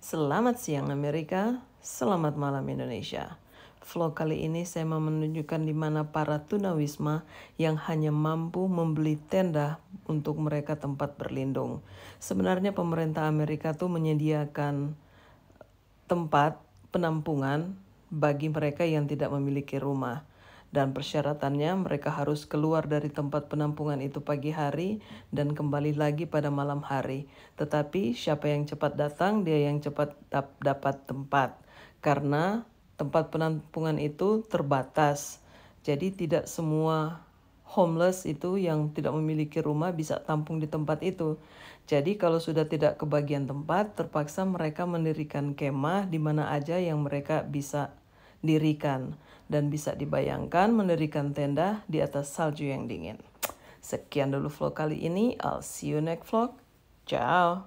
Selamat siang Amerika, selamat malam Indonesia. Vlog kali ini saya mau menunjukkan di mana para tunawisma yang hanya mampu membeli tenda untuk mereka tempat berlindung. Sebenarnya pemerintah Amerika tuh menyediakan tempat penampungan bagi mereka yang tidak memiliki rumah dan persyaratannya mereka harus keluar dari tempat penampungan itu pagi hari dan kembali lagi pada malam hari. Tetapi siapa yang cepat datang, dia yang cepat dap dapat tempat. Karena tempat penampungan itu terbatas. Jadi tidak semua homeless itu yang tidak memiliki rumah bisa tampung di tempat itu. Jadi kalau sudah tidak kebagian tempat, terpaksa mereka mendirikan kemah di mana aja yang mereka bisa dirikan dan bisa dibayangkan mendirikan tenda di atas salju yang dingin. Sekian dulu vlog kali ini. I'll see you next vlog. Ciao.